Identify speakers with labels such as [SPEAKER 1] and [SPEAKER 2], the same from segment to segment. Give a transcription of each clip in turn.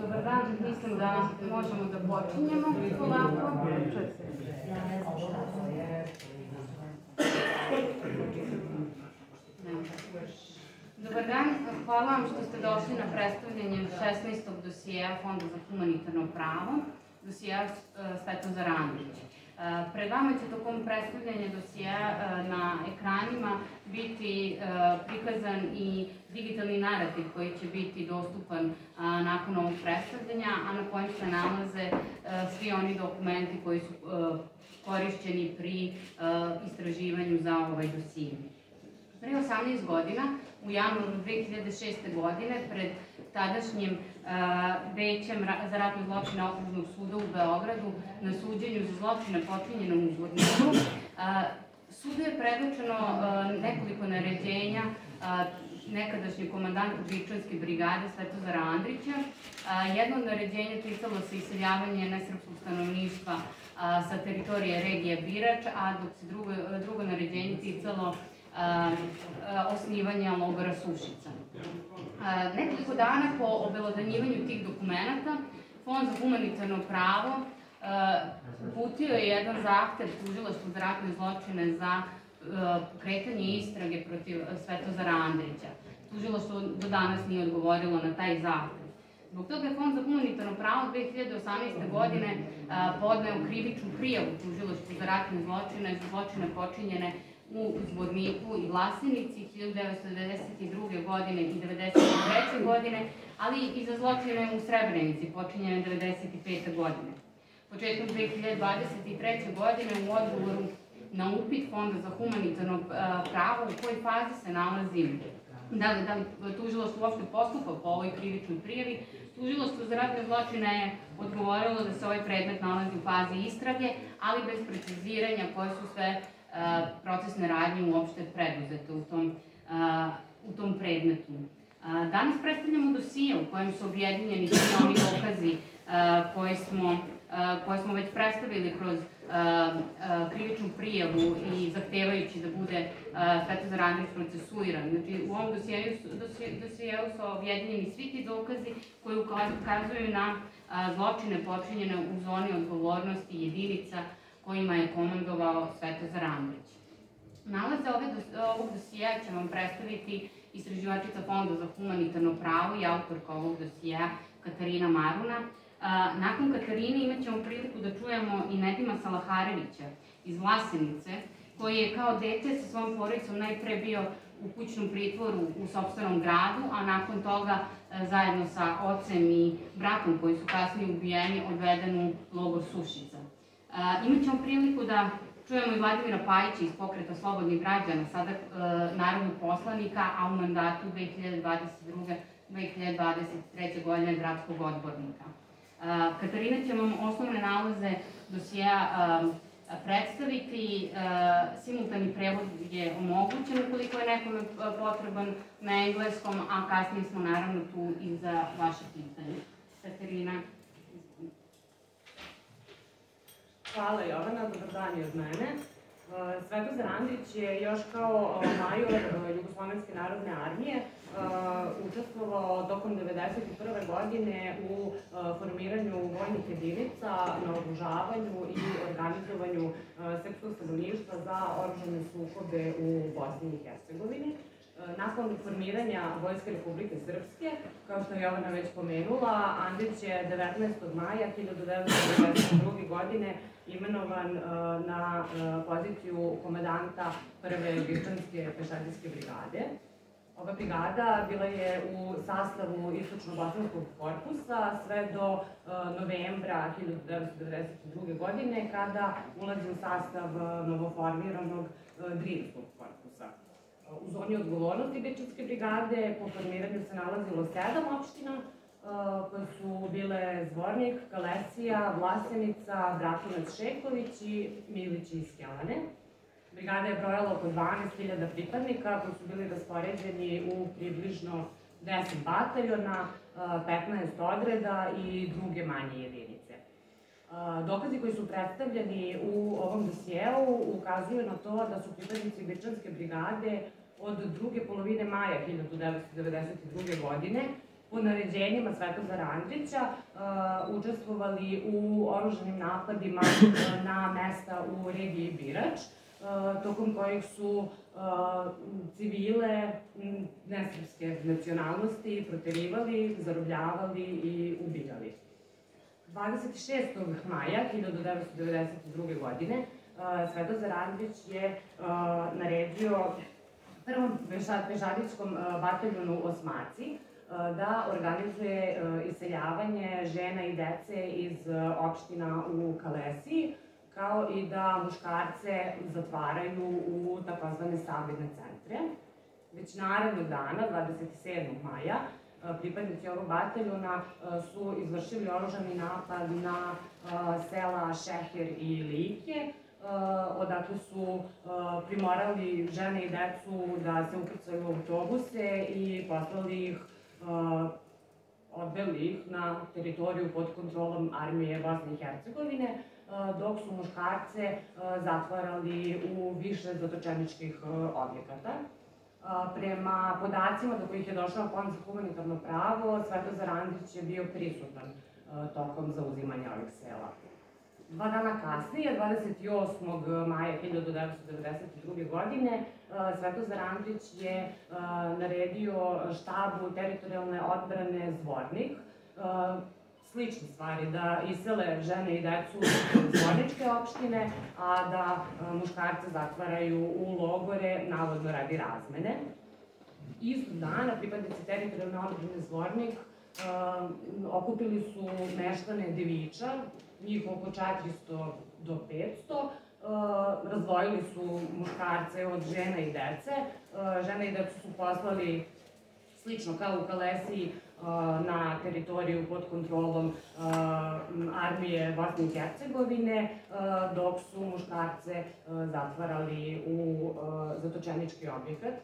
[SPEAKER 1] Dobar dan, mislim da možemo da počinjemo polako. Dobar dan, hvala vam što ste došli na predstavljanje 16. dosijeja Fonda za humanitarno pravo, dosijeja Svetozar Andrić. Pred vama će tokom predstavljanja dosija na ekranima biti prikazan i digitalni narativ koji će biti dostupan nakon ovog predstavljanja, a na kojem se nalaze svi oni dokumenti koji su korišćeni pri istraživanju za ovaj dosije. Pre 18 godina, u januaru 2006. godine, pred tadašnjim većem za ratne zločine okružnog suda u Beogradu na suđenju za zločine počinjenom u Zvorniku. Sudu je predočeno nekoliko naređenja nekadašnjeg komandanta Bičanske brigade Svetozara Andrića. Jedno od naređenja ticalo se iseljavanje nesrpskog stanovništva sa teritorije regije Birač, a dok se drugo, drugo naređenje ticalo osnivanja logora Sušica. Nekoliko dana po obelodanjivanju tih dokumenta, Fond za humanitarno pravo uputio je jedan zahtev tužilaštvu za ratne zločine za pokretanje istrage protiv Svetozara Andrića. Tužilaštvo do danas nije odgovorilo na taj zahtev. Zbog toga je Fond za humanitarno pravo 2018. godine podneo krivičnu prijavu tužilaštvu za ratne zločine, za zločine počinjene u Zvorniku i Vlasenici 1992. godine i 1993. godine, ali i za zločine u Srebrenici počinjene 1995. godine. Početkom 2023. godine u odgovoru na upit Fonda za humanitarno pravo u kojoj fazi se nalazi da li, da li tužilostvo uopšte postupa po ovoj krivičnoj prijavi, tužilostvo za ratne zločine je odgovorilo da se ovaj predmet nalazi u fazi istrage, ali bez preciziranja koje su sve procesne radnje uopšte preduzete u tom, u tom predmetu. Danas predstavljamo dosije u kojem su objedinjeni svi oni dokazi koje smo, koje smo već predstavili kroz krivičnu prijavu i zahtevajući da bude Svetozar Andrić procesuiran. Znači, u ovom dosijeju su, dosijeju su objedinjeni svi ti dokazi koji ukazuju na zločine počinjene u zoni odgovornosti jedinica kojima je komandovao Svetozar Andrić. Nalaze ove, ovog dosija će vam predstaviti istraživačica Fonda za humanitarno pravo i autorka ovog dosija Katarina Maruna. Nakon Katarine imat ćemo priliku da čujemo i Nedima Salaharevića iz Vlasenice, koji je kao dete sa svojom porodicom najpre bio u kućnom pritvoru u sobstvenom gradu, a nakon toga zajedno sa ocem i bratom koji su kasnije ubijeni odveden u logor Sušica. Imaćemo priliku da čujemo i Vladimira Pajića iz pokreta Slobodnih građana, sada e, narodnog poslanika, a u mandatu 2022. 2023. godine gradskog odbornika. Katarina će vam osnovne nalaze dosjeja predstaviti. Simultani prevod je omogućen ukoliko je nekome potreban na engleskom, a kasnije smo naravno tu i za vaše pitanje. Katarina.
[SPEAKER 2] Hvala Jovana, dobar dan i od mene. Uh, Svetozar Andrić je još kao uh, major uh, Jugoslovenske narodne armije učestvovao tokom 1991. godine u formiranju vojnih jedinica, na oružavanju i organizovanju srpskog stanovništva za oružane sukobe u Bosni i Hercegovini. Nakon formiranja Vojske Republike Srpske, kao što je Jovana već pomenula, Andrić je 19. maja 1992. godine imenovan na poziciju komandanta prve Bičanske pešadijske brigade. Ova brigada bila je u sastavu Istočno-Bosanskog korpusa sve do novembra 1992. godine kada ulazi u sastav novoformiranog Drinskog korpusa. U zoni odgovornosti Bičanske brigade po formiranju se nalazilo sedam opština, koje su bile Zvornik, Kalesija, Vlasenica, Bratunac Šeković i Milić iz Skelane. Brigada je brojala oko 12.000 pripadnika koji su bili raspoređeni u približno 10 bataljona, 15 odreda i druge manje jedinice. Dokazi koji su predstavljeni u ovom dosijeu ukazuju na to da su pripadnici Bečanske brigade od druge polovine maja 1992. godine po naređenjima Svetozara Andrića uh, učestvovali u oruženim napadima uh, na mesta u regiji Birač, uh, tokom kojih su civile nesrpske nacionalnosti proterivali, zarobljavali i ubijali. 26. maja 1992. godine Svetozar Andrić je naredio prvom pešadijskom uh, bataljonu Osmaci da organizuje iseljavanje žena i dece iz opština u Kalesiji, kao i da muškarce zatvaraju u takozvane sabirne centre. Već narednog dana, 27. maja, pripadnici ovog bataljona su izvršili oružani napad na sela Šeher i Like, odakle su primorali žene i decu da se ukrcaju u autobuse i poslali ih, odveli ih na teritoriju pod kontrolom armije Bosne i Hercegovine, dok su muškarce zatvarali u više zatočeničkih objekata. Prema podacima do kojih je došao Fond za humanitarno pravo, Svetozar Andrić je bio prisutan tokom zauzimanja ovih sela. Dva dana kasnije, 28. maja 1992. godine, Svetozar Andrić je naredio štabu teritorijalne odbrane Zvornik, slične stvari, da isele žene i decu u zvorničke opštine, a da muškarce zatvaraju u logore, navodno radi razmene. Istog dana pripadnici teritorijalne odbrane Zvornik okupili su meštane Deviča, njih oko 400 do 500, Uh, razdvojili su muškarce od žena i dece. Uh, žene i decu su poslali slično kao u Kalesiji na teritoriju pod kontrolom armije Bosne i Hercegovine, dok su muškarce zatvarali u zatočenički objekat.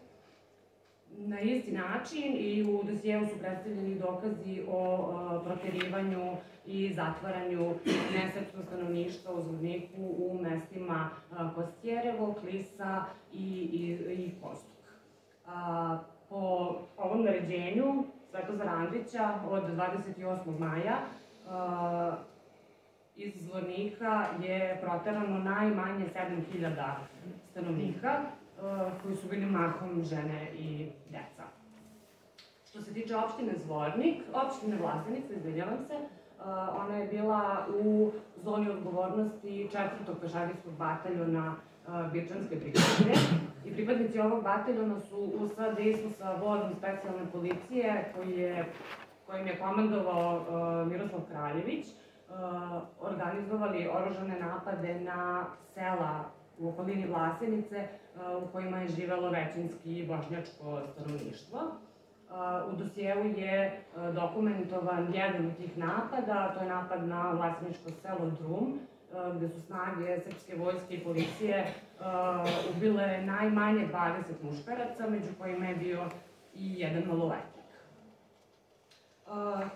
[SPEAKER 2] Na isti način i u dosijevu su predstavljeni dokazi o proterivanju i zatvaranju nesrpskog stanovništva u Zvorniku u mestima Kostjerevo, Klisa i, i, i Kostuk. Po ovom naređenju Svetozara Andrića od 28. maja uh, iz Zvornika je proterano najmanje 7000 stanovnika koji su bili mahom žene i deca. Što se tiče opštine Zvornik, opštine Vlasenica, izvinjavam se, uh, ona je bila u zoni odgovornosti četvrtog pešadijskog bataljona Birčanske brigade i pripadnici ovog bataljona su u sadejstvu sa vodom specijalne policije koji je, kojim je komandovao Miroslav Kraljević, organizovali oružane napade na sela u okolini Vlasenice u kojima je živelo većinski bošnjačko stanovništvo. U dosijevu je dokumentovan jedan od tih napada, to je napad na vlasničko selo Drum, gde su snage srpske vojske i policije ubile najmanje 20 muškaraca, među kojima je bio i jedan maloletnik.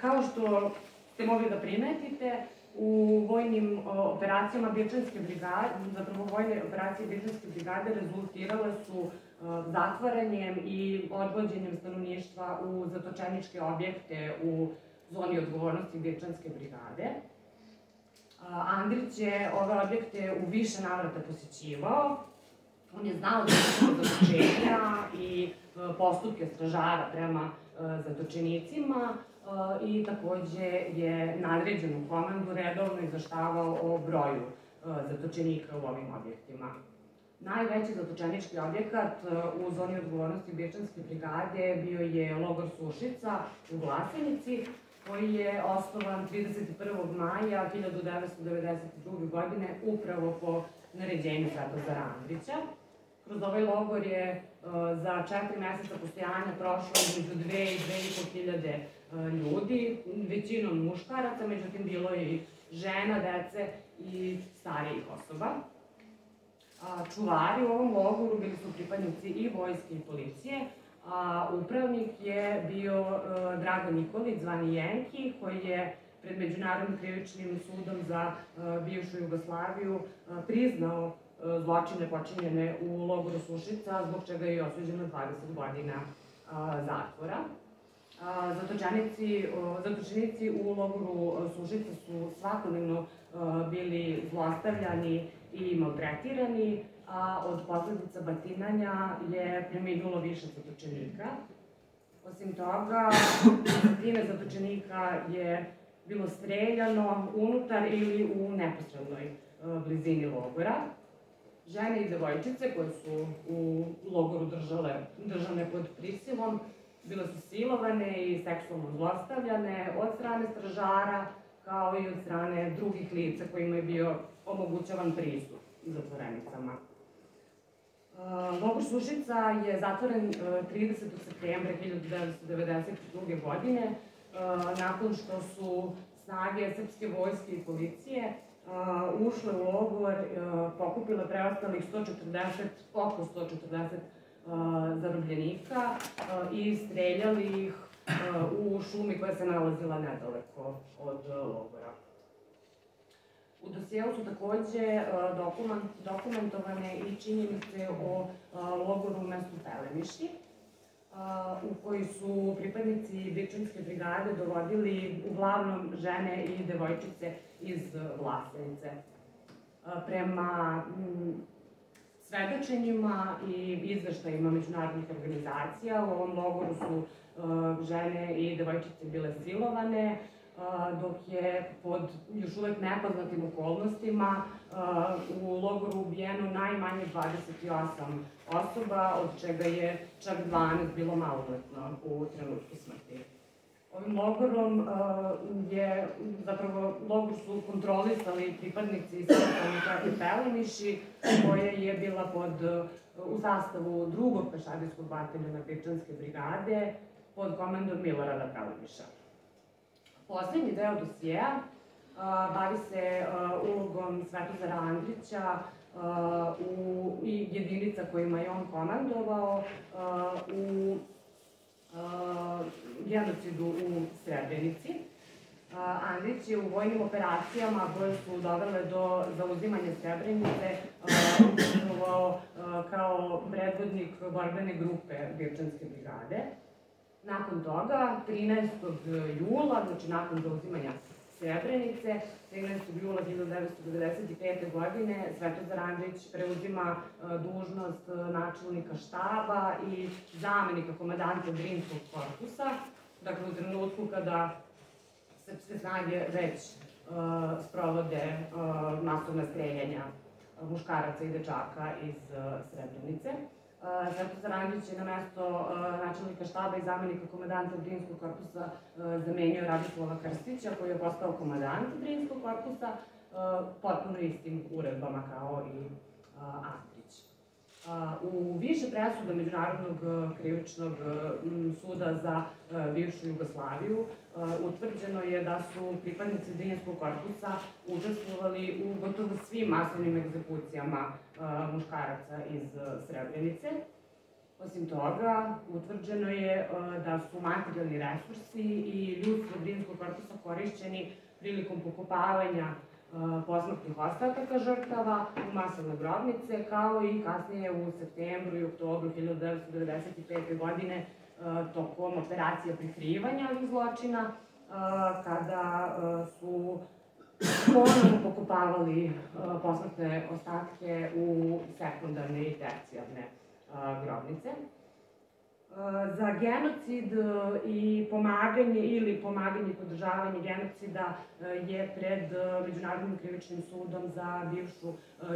[SPEAKER 2] Kao što ste mogli da primetite, u vojnim operacijama Birčanske brigade, zapravo vojne operacije Birčanske brigade rezultirale su zatvaranjem i odvođenjem stanovništva u zatočeničke objekte u zoni odgovornosti Birčanske brigade. Andrić je ove objekte u više navrata posjećivao. On je znao da je zatočenja i e, postupke stražara prema e, zatočenicima e, i takođe je nadređenu komandu redovno izveštavao o broju zatočenika u ovim objektima. Najveći zatočenički objekat u zoni odgovornosti Birčanske brigade bio je logor Sušica u Glasenici, koji je osnovan 31. maja 1992. godine upravo po naređenju Svetozara Andrića. Kroz ovaj logor je uh, za četiri meseca postojanja prošlo između 2 i 2,5 hiljade ljudi, većinom muškaraca, međutim bilo je i žena, dece i starijih osoba. A, čuvari u ovom logoru bili su pripadnici i vojske i policije, a upravnik je bio uh, Dragan Nikolić, zvani Jenki, koji je pred Međunarodnim krivičnim sudom za uh, bivšu Jugoslaviju priznao zločine počinjene u logoru Sušica, zbog čega je osuđeno 20 godina zatvora. Zatočenici, zatočenici u logoru Sužica su svakodnevno bili zlostavljani i maltretirani, a od posledica batinanja je preminulo više zatočenika. Osim toga, desetine zatočenika je bilo streljano unutar ili u neposrednoj blizini logora. Žene i devojčice koje su u logoru držale, držane pod prisilom, bile su silovane i seksualno zlostavljane od strane stražara, kao i od strane drugih lica kojima je bio omogućavan pristup zatvorenicama. Logor Sušica je zatvoren 30. septembra 1992. godine, nakon što su snage srpske vojske i policije ušle u logor, pokupile preostalih 140, oko 140 zarobljenika i streljali ih u šumi koja se nalazila nedaleko od logora. U dosijelu su takođe dokument, dokumentovane i činjenice o logoru u mestu Pelemiši, u koji su pripadnici Bičanske brigade dovodili uglavnom žene i devojčice iz Vlasenice. Prema svedočenjima i izveštajima međunarodnih organizacija. U ovom logoru su uh, žene i devojčice bile silovane, uh, dok je pod još uvek nepoznatim okolnostima uh, u logoru ubijeno najmanje 28 osoba, od čega je čak 12 bilo maloletno u trenutku smrti. Ovim logorom uh, je, zapravo, logor su kontrolisali pripadnici Srpske čak i Pelemiši, koja je bila pod, uh, u sastavu drugog pešadijskog bataljona Grčanske brigade pod komandom Milorada Pelemiša. Poslednji deo dosijeja uh, bavi se uh, ulogom Svetozara Andrića u, i jedinica kojima je on komandovao u genocidu u Srebrenici. Andrić je u vojnim operacijama koje su dovele do zauzimanja Srebrenice učestvovao kao predvodnik borbene grupe Birčanske brigade. Nakon toga, 13. jula, znači nakon zauzimanja Srebrenice, 13. jula 1995. godine Svetozar Andrić preuzima e, dužnost e, načelnika štaba i zamenika komadanta Drinskog korpusa, dakle u trenutku kada srpske snage već uh, sprovode uh, masovna streljanja muškaraca i dečaka iz uh, Srebrenice. Svetko Sarandić je na mesto načelnika štaba i zamenika komandanta Drinskog korpusa zamenio Radislava Krstića, koji je postao komandant Drinskog korpusa, potpuno istim uredbama kao i Andrić. U više presuda Međunarodnog krivičnog suda za bivšu Jugoslaviju utvrđeno je da su pripadnici Drinskog korpusa učestvovali u gotovo svim masovnim egzekucijama muškaraca iz Srebrenice. Osim toga, utvrđeno je da su materijalni resursi i ljudstvo Drinskog korpusa korišćeni prilikom pokopavanja posmrtnih ostataka žrtava u masovne grobnice, kao i kasnije u septembru i oktobru 1995. godine tokom operacija prikrivanja ovih zločina, kada su ponovno pokupavali posmrtne ostatke u sekundarne i tercijarne grobnice. Za genocid i pomaganje ili pomaganje i podržavanje genocida je pred Međunarodnim krivičnim sudom za bivšu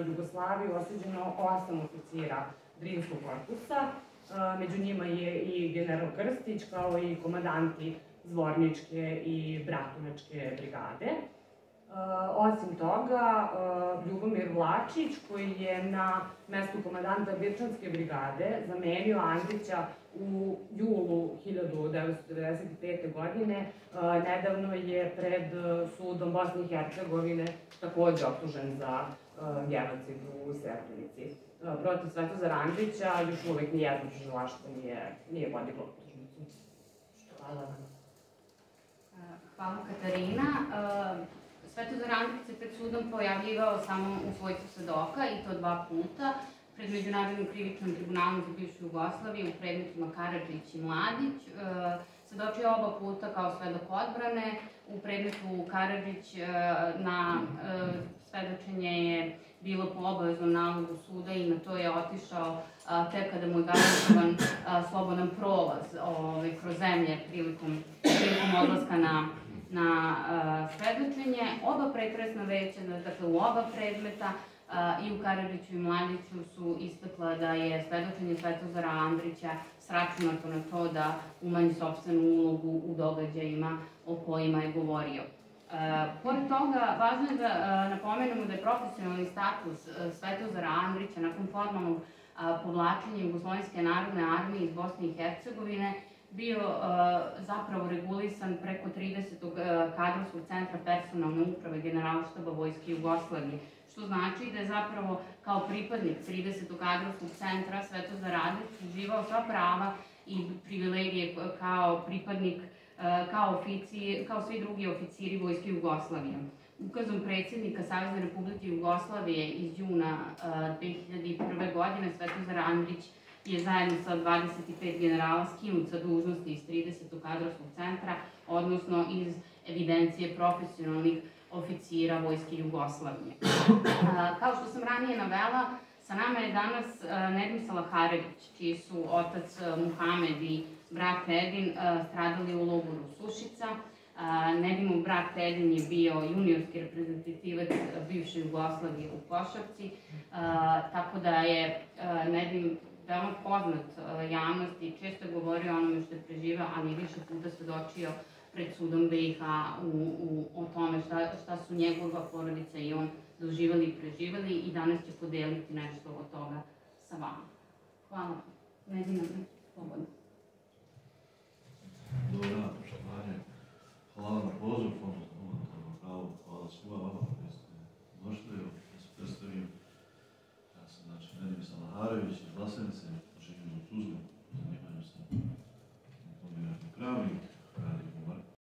[SPEAKER 2] Jugoslaviju osuđeno osam oficira Drinskog korpusa. Među njima je i general Krstić, kao i komadanti Zvorničke i Bratunačke brigade. Osim toga, Ljubomir Vlačić, koji je na mestu komadanta Birčanske brigade zamenio Andrića u julu 1995. godine, nedavno je pred sudom Bosne i Hercegovine takođe optužen za genocid u Srebrenici. Protiv Svetozara Andrića još uvek nijedno tužilaštvo nije, nije podiglo optužnicu. Hvala vam.
[SPEAKER 1] Hvala Katarina. Svetozar Andrić se pred sudom pojavljivao samo u svojstvu svedoka i to dva puta pred Međunarodnim krivičnom tribunalom za bivšu Jugoslaviju u predmetima Karadžić i Mladić, Svedočio oba puta kao svedok odbrane. U predmetu Karadžić e, na e, svedočenje je bilo po obaveznom nalogu suda i na to je otišao tek kada mu je garantovan slobodan prolaz ovaj, kroz zemlje prilikom, prilikom odlaska na na svedočenje. Oba pretresna veća, dakle u oba predmeta, i u Karadžiću i Mladiću su ispekla da je svedočenje Svetozara Andrića sračunato na to da umanji sobstvenu ulogu u događajima o kojima je govorio. Pored toga, važno je da napomenemo da je profesionalni status Svetozara Andrića nakon formalnog povlačenja Jugoslovenske narodne armije iz Bosne i Hercegovine bio zapravo regulisan preko 30. kadrovskog centra personalne uprave generalštaba Vojske Jugoslavije, što znači da je zapravo kao pripadnik 30. kadrovskog centra Svetozar Radić uživao sva prava i privilegije kao pripadnik, kao, oficir, kao svi drugi oficiri Vojske Jugoslavije. Ukazom predsjednika Savjezne Republike Jugoslavije iz juna 2001. godine Svetozar Andrić je zajedno sa 25 generala skinut sa dužnosti iz 30. kadrovskog centra, odnosno iz evidencije profesionalnih oficira Vojske Jugoslavije. Kao što sam ranije navela, sa nama je danas Nedim Salaharević, čiji su otac Muhamed i brat Edin stradali u logoru Sušica. Nedimov brat Edin je bio juniorski reprezentativac bivše Jugoslavije u Košavci, tako da je Nedim veoma poznat javnosti, često je govorio o onome što je preživao, ali više puta svedočio pred sudom BiH u, u, o tome šta, šta su njegova porodica i on doživali i preživali i danas će podeliti nešto od toga sa vama. Hvala. Nedina, slobodno.
[SPEAKER 3] Dobar dan, poštovanje. Hvala na poziv, pravo, hvala svima vama koji ste došli, da se predstavim. Ja sam, znači, Nedim Salaharević iz Vlasenice,